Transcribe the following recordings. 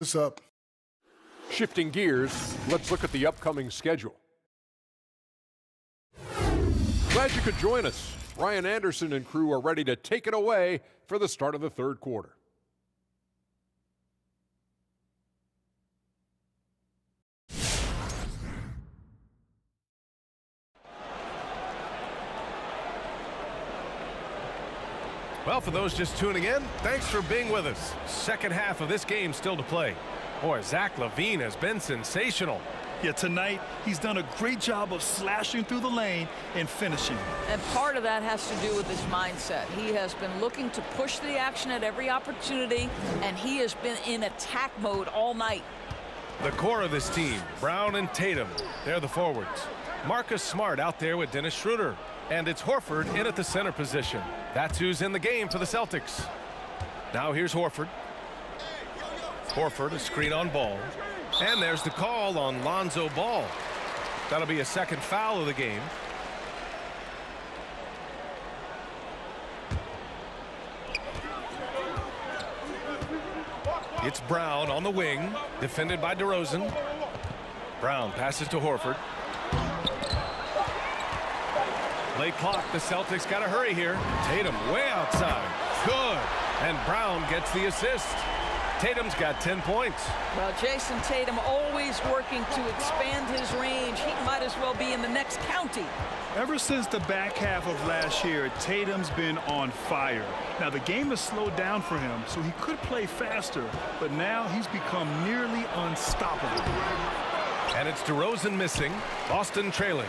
this up. Shifting gears, let's look at the upcoming schedule. Glad you could join us. Ryan Anderson and crew are ready to take it away for the start of the third quarter. Well, for those just tuning in, thanks for being with us. Second half of this game still to play. Boy, Zach LaVine has been sensational. Yeah, tonight he's done a great job of slashing through the lane and finishing. And part of that has to do with his mindset. He has been looking to push the action at every opportunity, and he has been in attack mode all night. The core of this team, Brown and Tatum, they're the forwards. Marcus Smart out there with Dennis Schroeder. And it's Horford in at the center position. That's who's in the game for the Celtics. Now here's Horford. Horford, a screen on ball. And there's the call on Lonzo Ball. That'll be a second foul of the game. It's Brown on the wing, defended by DeRozan. Brown passes to Horford. Late clock, the Celtics got to hurry here. Tatum way outside. Good. And Brown gets the assist. Tatum's got 10 points. Well, Jayson Tatum always working to expand his range. He might as well be in the next county. Ever since the back half of last year, Tatum's been on fire. Now, the game has slowed down for him, so he could play faster, but now he's become nearly unstoppable. And it's DeRozan missing. Boston trailing.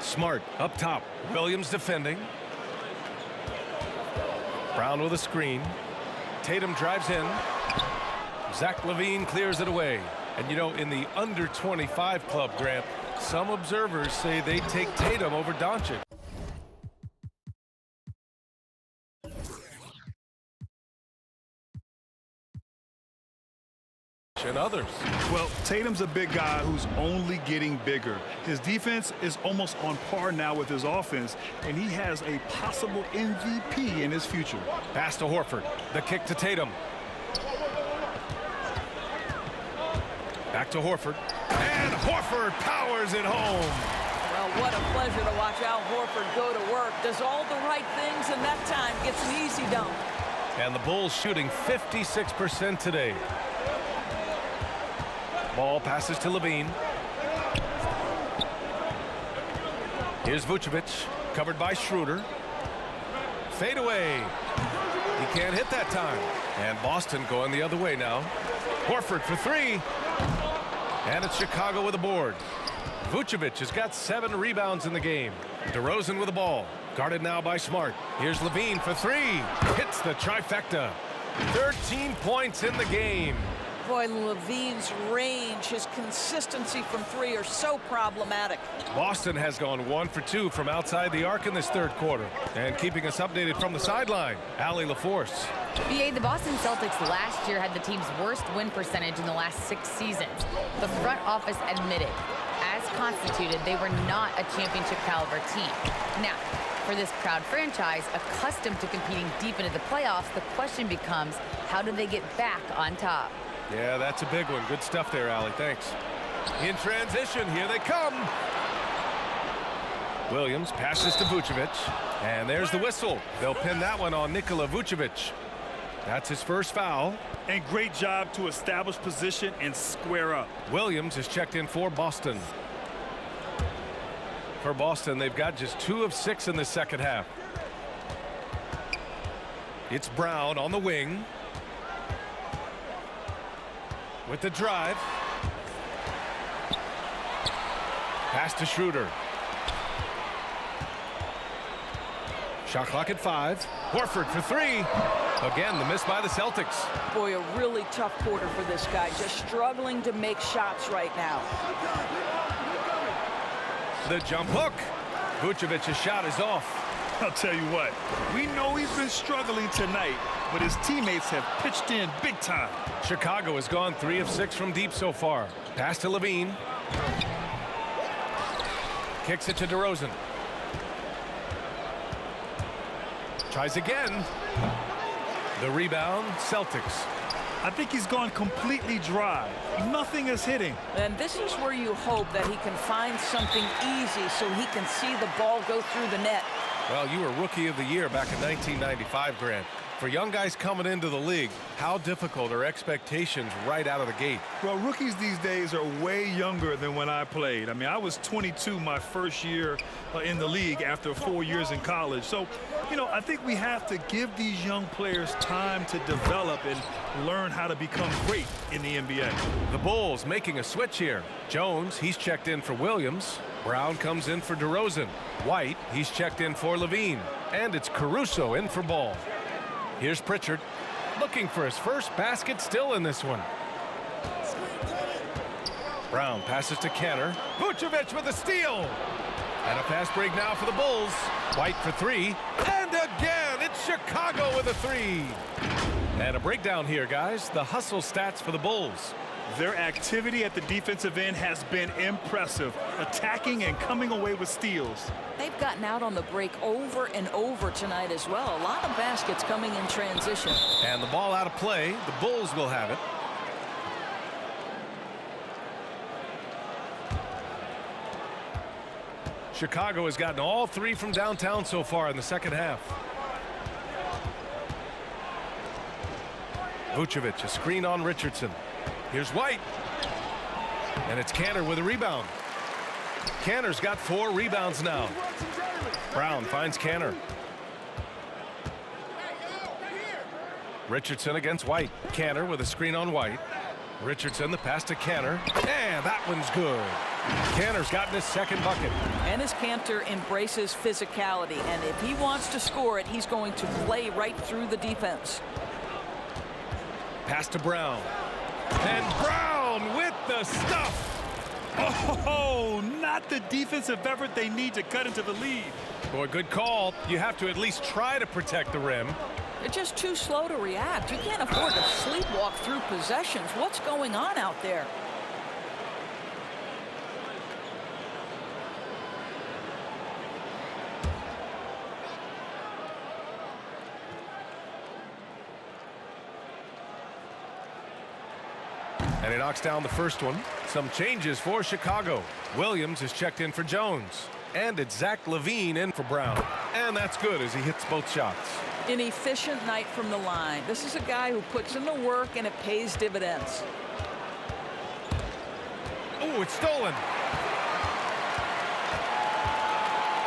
Smart up top. Williams defending. Brown with a screen. Tatum drives in. Zach LaVine clears it away. And you know, in the under 25 club, Grant, some observers say they take Tatum over Doncic. and others. Well, Tatum's a big guy who's only getting bigger. His defense is almost on par now with his offense, and he has a possible MVP in his future. Pass to Horford. The kick to Tatum. Back to Horford. And Horford powers it home. Well, what a pleasure to watch Al Horford go to work. Does all the right things, and that time gets an easy dunk. And the Bulls shooting 56% today. Ball passes to LaVine. Here's Vucevic, covered by Schroeder. Fade away. He can't hit that time. And Boston going the other way now. Horford for three. And it's Chicago with a board. Vucevic has got seven rebounds in the game. DeRozan with the ball. Guarded now by Smart. Here's LaVine for three. Hits the trifecta. 13 points in the game. Boy, LaVine's range, his consistency from three are so problematic. Boston has gone one for two from outside the arc in this third quarter. And keeping us updated from the sideline, Allie LaForce. BA, the Boston Celtics last year had the team's worst win percentage in the last six seasons. The front office admitted, as constituted, they were not a championship caliber team. Now, for this proud franchise, accustomed to competing deep into the playoffs, the question becomes, how do they get back on top? Yeah, that's a big one. Good stuff there, Allie. Thanks. In transition, here they come. Williams passes to Vucevic. And there's the whistle. They'll pin that one on Nikola Vucevic. That's his first foul. And great job to establish position and square up. Williams has checked in for Boston. For Boston, they've got just two of six in the second half. It's Brown on the wing with the drive. Pass to Schroeder. Shot clock at five. Horford for three. Again, the miss by the Celtics. Boy, a really tough quarter for this guy. Just struggling to make shots right now. The jump hook. Vucevic's shot is off. I'll tell you what, we know he's been struggling tonight, but his teammates have pitched in big time. Chicago has gone three of six from deep so far. Pass to LaVine. Kicks it to DeRozan. Tries again. The rebound, Celtics. I think he's gone completely dry. Nothing is hitting. And this is where you hope that he can find something easy so he can see the ball go through the net. Well, you were Rookie of the Year back in 1995, Grant. For young guys coming into the league, how difficult are expectations right out of the gate? Well, rookies these days are way younger than when I played. I mean, I was 22 my first year uh, in the league after four years in college. So, you know, I think we have to give these young players time to develop and learn how to become great in the NBA. The Bulls making a switch here. Jones, he's checked in for Williams. Brown comes in for DeRozan. White, he's checked in for LaVine. And it's Caruso in for Ball. Here's Pritchard looking for his first basket still in this one. Brown passes to Kanter. Vucevic with a steal. And a fast break now for the Bulls. White for three. And again, it's Chicago with a three. And a breakdown here, guys. The hustle stats for the Bulls. Their activity at the defensive end has been impressive, attacking and coming away with steals. They've gotten out on the break over and over tonight as well. A lot of baskets coming in transition. And the ball out of play. The Bulls will have it. Chicago has gotten all three from downtown so far in the second half. Vucevic, a screen on Richardson. Here's White. And it's Kanter with a rebound. Kanter's got four rebounds now. Brown finds Kanter. Richardson against White. Kanter with a screen on White. Richardson, the pass to Kanter. And that one's good. Kanter's gotten his second bucket. Enes Kanter embraces physicality, and if he wants to score it, he's going to play right through the defense. Pass to Brown. And Brown with the stuff. Oh, not the defensive effort they need to cut into the lead. Boy, good call. You have to at least try to protect the rim. They're just too slow to react. You can't afford to sleepwalk through possessions. What's going on out there? And he knocks down the first one. Some changes for Chicago. Williams is checked in for Jones. And it's Zach LaVine in for Brown. And that's good as he hits both shots. An efficient night from the line. This is a guy who puts in the work and it pays dividends. Oh, it's stolen.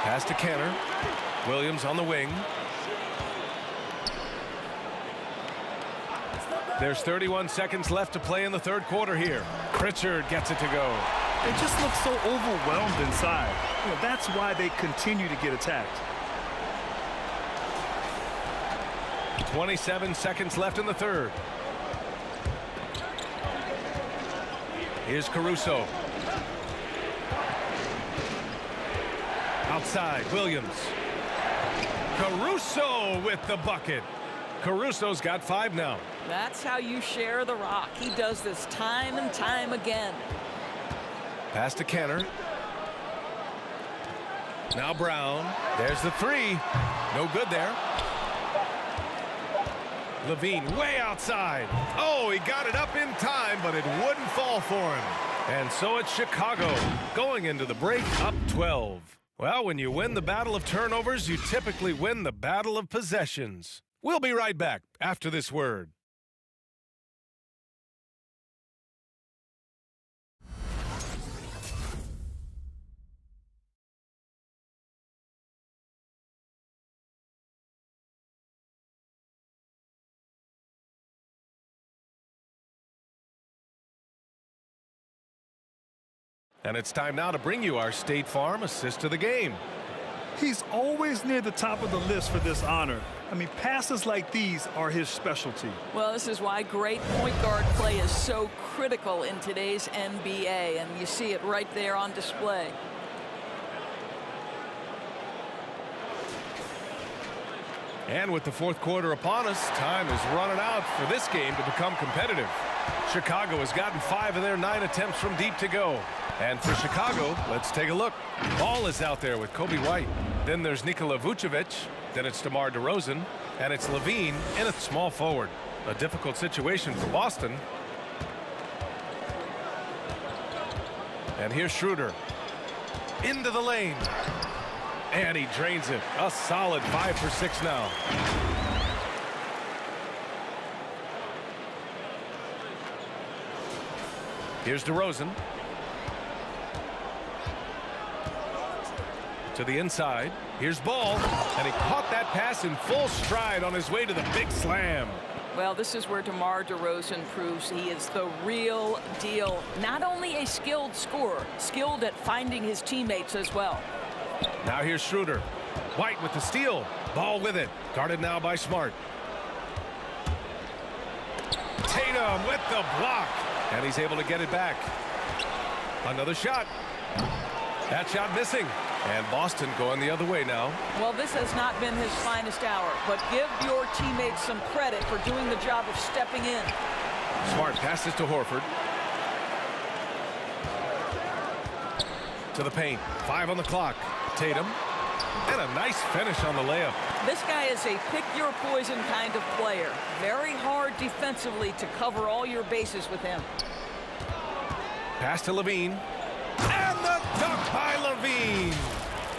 Pass to Kanter. Williams on the wing. There's 31 seconds left to play in the third quarter here. Pritchard gets it to go. They just look so overwhelmed inside. You know, that's why they continue to get attacked. 27 seconds left in the third. Here's Caruso. Outside, Williams. Caruso with the bucket. Caruso's got five now. That's how you share the rock. He does this time and time again. Pass to Kanter. Now Brown. There's the three. No good there. LaVine way outside. Oh, he got it up in time, but it wouldn't fall for him. And so it's Chicago going into the break up 12. Well, when you win the battle of turnovers, you typically win the battle of possessions. We'll be right back after this word. And it's time now to bring you our State Farm assist to the game. He's always near the top of the list for this honor. I mean, passes like these are his specialty. Well, this is why great point guard play is so critical in today's NBA, and you see it right there on display. And with the fourth quarter upon us, time is running out for this game to become competitive. Chicago has gotten five of their nine attempts from deep to go. And for Chicago, let's take a look. Ball is out there with Coby White. Then there's Nikola Vucevic. Then it's DeMar DeRozan. And it's LaVine in a small forward. A difficult situation for Boston. And here's Schroeder. Into the lane. And he drains it. A solid five for six now. Here's DeRozan. To the inside. Here's Ball. And he caught that pass in full stride on his way to the big slam. Well, this is where DeMar DeRozan proves he is the real deal. Not only a skilled scorer, skilled at finding his teammates as well. Now here's Schroeder. White with the steal. Ball with it. Guarded now by Smart. Tatum with the block. And he's able to get it back. Another shot. That shot missing. And Boston going the other way now. Well, this has not been his finest hour, but give your teammates some credit for doing the job of stepping in. Smart passes to Horford. To the paint. Five on the clock. Tatum. And a nice finish on the layup. This guy is a pick your poison kind of player. Very hard defensively to cover all your bases with him. Pass to LaVine. And the dunk by LaVine.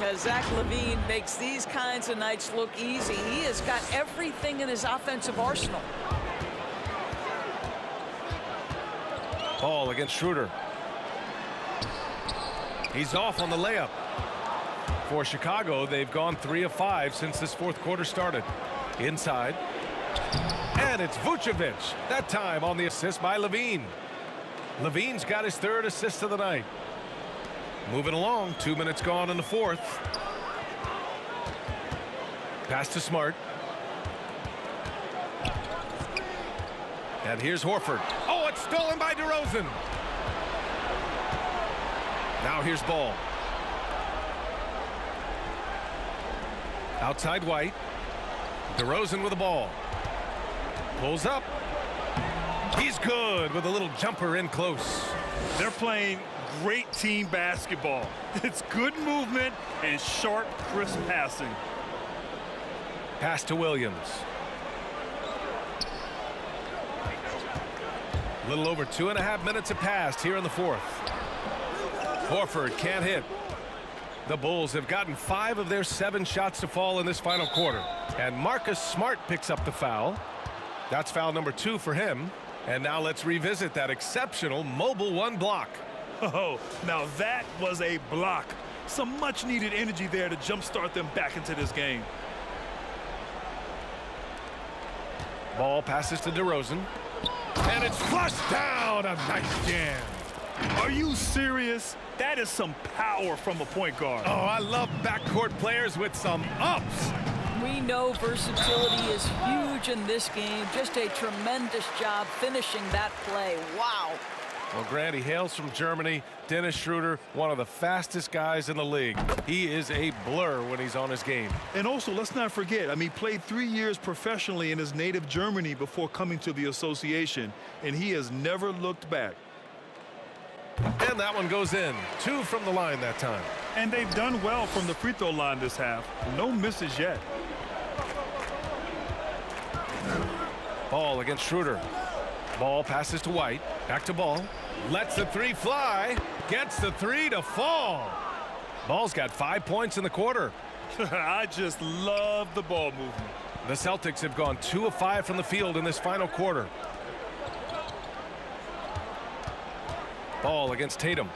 As Zach LaVine makes these kinds of nights look easy. He has got everything in his offensive arsenal. Ball against Schroeder. He's off on the layup. For Chicago, they've gone three of five since this fourth quarter started. Inside. And it's Vucevic. That time on the assist by LaVine. LaVine's got his third assist of the night. Moving along. Two minutes gone in the fourth. Pass to Smart. And here's Horford. Oh, it's stolen by DeRozan. Now here's Ball. Outside White. DeRozan with the ball. Pulls up. He's good with a little jumper in close. They're playing great team basketball. It's good movement and sharp, crisp passing. Pass to Williams. A little over two and a half minutes have passed here in the fourth. Horford can't hit. The Bulls have gotten five of their seven shots to fall in this final quarter. And Marcus Smart picks up the foul. That's foul number two for him. And now let's revisit that exceptional mobile one block. Oh, now that was a block. Some much needed energy there to jumpstart them back into this game. Ball passes to DeRozan. And it's flushed down. A nice jam. Are you serious? That is some power from a point guard. Oh, I love backcourt players with some ups. We know versatility is huge in this game. Just a tremendous job finishing that play. Wow. Well, Grant, he hails from Germany. Dennis Schroeder, one of the fastest guys in the league. He is a blur when he's on his game. And also, let's not forget, I mean, he played three years professionally in his native Germany before coming to the association, and he has never looked back. And that one goes in. Two from the line that time. And they've done well from the free throw line this half. No misses yet. Ball against Schroeder. Ball passes to White. Back to Ball. Lets the three fly. Gets the three to fall. Ball's got five points in the quarter. I just love the ball movement. The Celtics have gone two of five from the field in this final quarter. Ball against Tatum.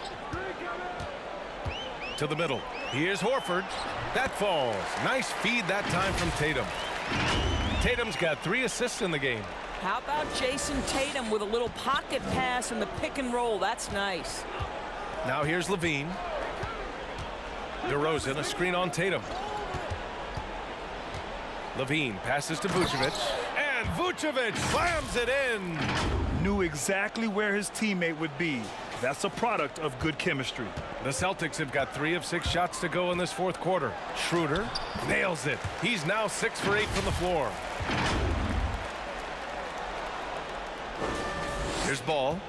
To the middle. Here's Horford. That falls. Nice feed that time from Tatum. Tatum's got three assists in the game. How about Jayson Tatum with a little pocket pass in the pick and roll? That's nice. Now here's LaVine. DeRozan, a screen on Tatum. LaVine passes to Vucevic. And Vucevic slams it in. Knew exactly where his teammate would be. That's a product of good chemistry. The Celtics have got three of six shots to go in this fourth quarter. Schroeder nails it. He's now six for eight from the floor. Here's Ball.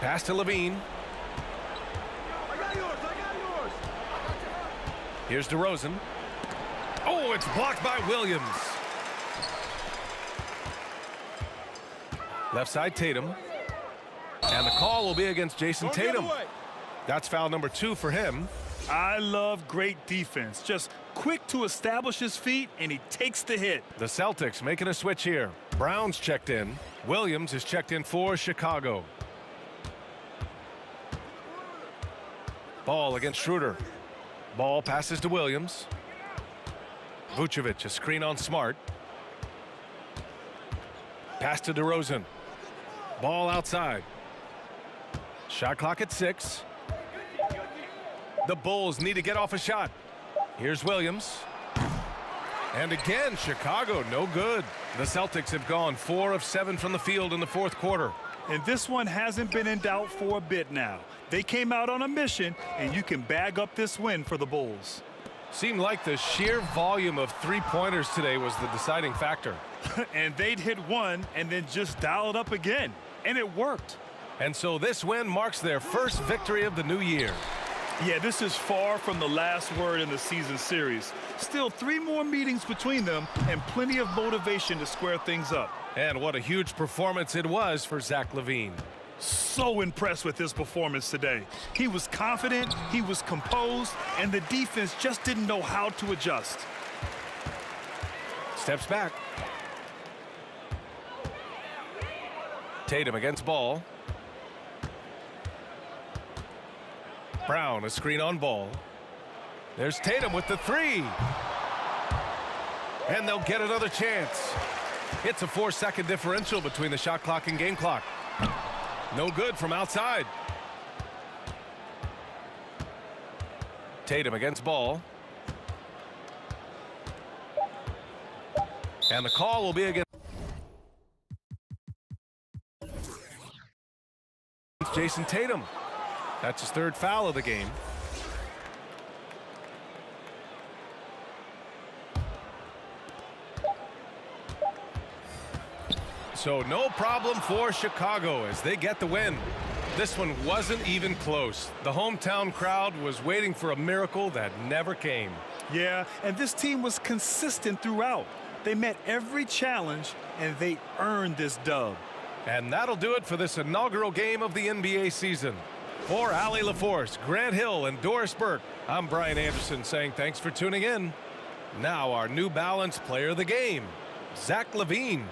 Pass to LaVine. Here's DeRozan. Oh, it's blocked by Williams. Left side Tatum. And the call will be against Jayson Tatum. That's foul number two for him. I love great defense. Just quick to establish his feet, and he takes the hit. The Celtics making a switch here. Brown's checked in. Williams is checked in for Chicago. Ball against Schroeder. Ball passes to Williams. Vucevic, a screen on Smart. Pass to DeRozan. Ball outside. Shot clock at six. The Bulls need to get off a shot. Here's Williams. And again, Chicago, no good. The Celtics have gone four of seven from the field in the fourth quarter. And this one hasn't been in doubt for a bit now. They came out on a mission, and you can bag up this win for the Bulls. Seemed like the sheer volume of three-pointers today was the deciding factor. and they'd hit one and then just dial it up again. And it worked. And so this win marks their first victory of the new year. Yeah, this is far from the last word in the season series. Still three more meetings between them and plenty of motivation to square things up. And what a huge performance it was for Zach LaVine. So impressed with his performance today. He was confident, he was composed, and the defense just didn't know how to adjust. Steps back. Tatum against ball. Brown, a screen on ball. There's Tatum with the three. And they'll get another chance. It's a four-second differential between the shot clock and game clock. No good from outside. Tatum against ball. And the call will be against Jayson Tatum. That's his third foul of the game. So no problem for Chicago as they get the win. This one wasn't even close. The hometown crowd was waiting for a miracle that never came. Yeah, and this team was consistent throughout. They met every challenge, and they earned this dub. And that'll do it for this inaugural game of the NBA season. For Allie LaForce, Grant Hill, and Doris Burke, I'm Brian Anderson saying thanks for tuning in. Now our New Balance player of the game, Zach LaVine.